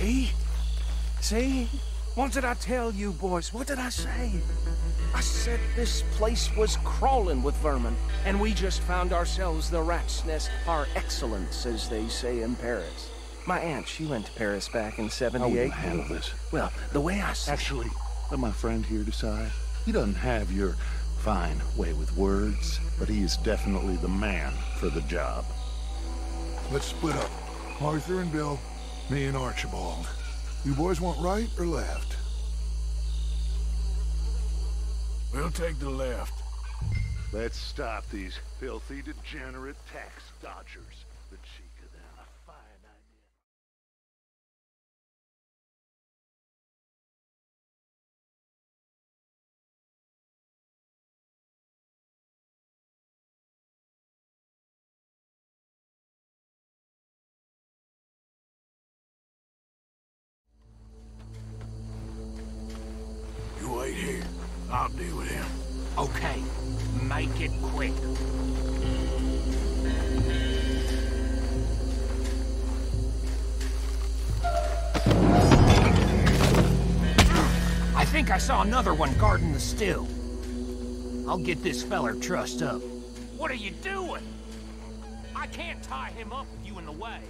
See? See? What did I tell you, boys? What did I say? I said this place was crawling with vermin, and we just found ourselves the rat's nest par excellence, as they say in Paris. My aunt, she went to Paris back in How will 78. you handle this? Well, the way I see Actually, let my friend here decide. He doesn't have your fine way with words, but he is definitely the man for the job. Let's split up. Arthur and Bill, me and Archibald. You boys want right or left? We'll take the left. Let's stop these filthy, degenerate tax dodgers. The cheek I'll deal with him. Okay, make it quick. I think I saw another one guarding the still. I'll get this feller trussed up. What are you doing? I can't tie him up with you in the way.